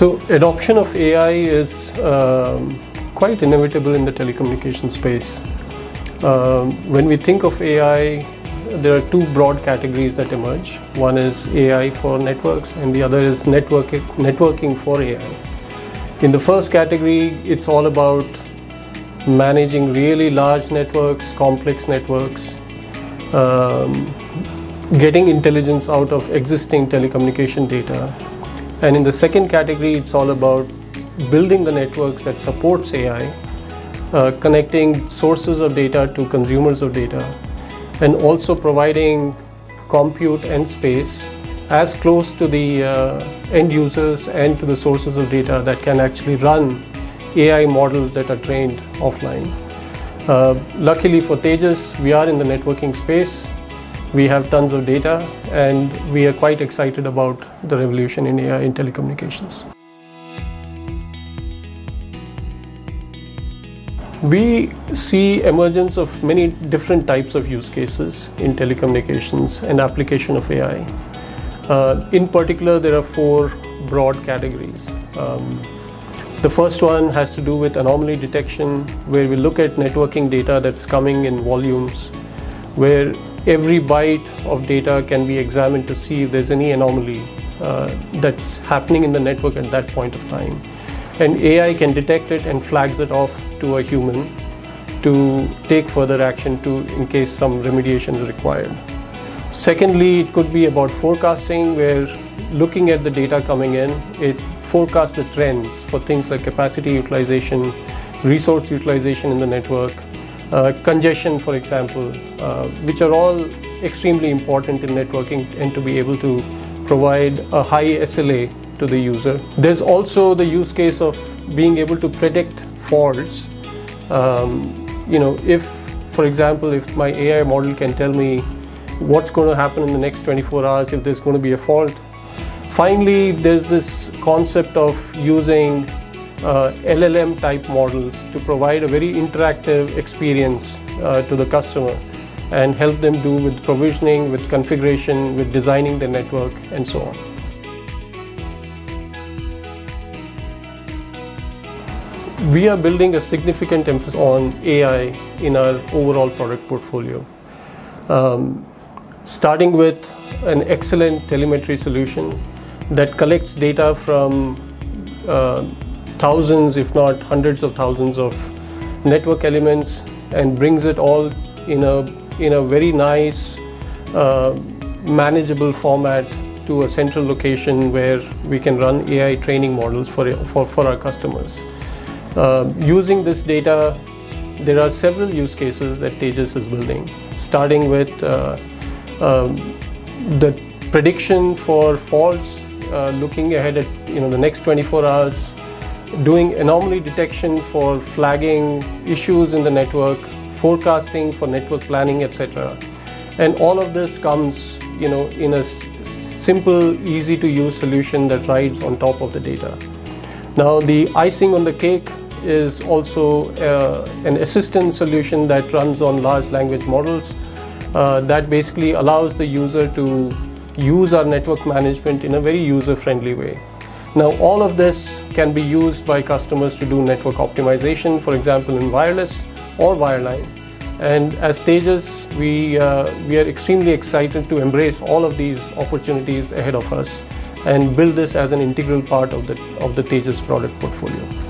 So adoption of AI is um, quite inevitable in the telecommunication space. Um, when we think of AI, there are two broad categories that emerge. One is AI for networks and the other is networking, networking for AI. In the first category, it's all about managing really large networks, complex networks, um, getting intelligence out of existing telecommunication data. And in the second category, it's all about building the networks that supports AI, uh, connecting sources of data to consumers of data, and also providing compute and space as close to the uh, end users and to the sources of data that can actually run AI models that are trained offline. Uh, luckily for Tejas, we are in the networking space. We have tons of data and we are quite excited about the revolution in AI in telecommunications. We see emergence of many different types of use cases in telecommunications and application of AI. Uh, in particular, there are four broad categories. Um, the first one has to do with anomaly detection, where we look at networking data that's coming in volumes, where every byte of data can be examined to see if there's any anomaly uh, that's happening in the network at that point of time. And AI can detect it and flags it off to a human to take further action to in case some remediation is required. Secondly, it could be about forecasting where looking at the data coming in, it forecasts the trends for things like capacity utilization, resource utilization in the network, congestion for example, uh, which are all extremely important in networking and to be able to provide a high SLA to the user. There's also the use case of being able to predict faults. Um, you know, if, for example, if my AI model can tell me what's going to happen in the next 24 hours if there's going to be a fault. Finally, there's this concept of using uh, LLM type models to provide a very interactive experience uh, to the customer and help them do with provisioning, with configuration, with designing the network and so on. We are building a significant emphasis on AI in our overall product portfolio. Um, starting with an excellent telemetry solution that collects data from uh, thousands, if not hundreds of thousands of network elements and brings it all in a, in a very nice, uh, manageable format to a central location where we can run AI training models for, for, for our customers. Uh, using this data, there are several use cases that Tejas is building, starting with uh, um, the prediction for faults, uh, looking ahead at you know the next 24 hours, doing anomaly detection for flagging issues in the network, forecasting for network planning, etc. And all of this comes you know in a simple, easy to use solution that rides on top of the data. Now the icing on the cake is also uh, an assistant solution that runs on large language models uh, that basically allows the user to use our network management in a very user-friendly way. Now all of this can be used by customers to do network optimization, for example in wireless or wireline. And as Tejas, we, uh, we are extremely excited to embrace all of these opportunities ahead of us and build this as an integral part of the, of the Tejas product portfolio.